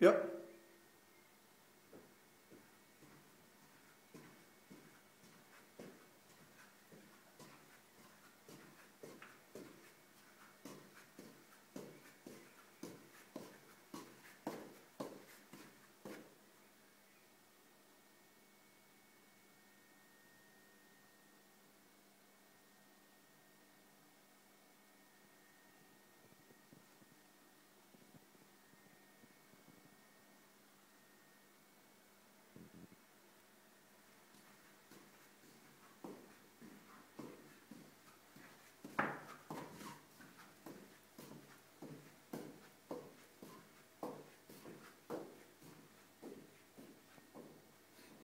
Yep.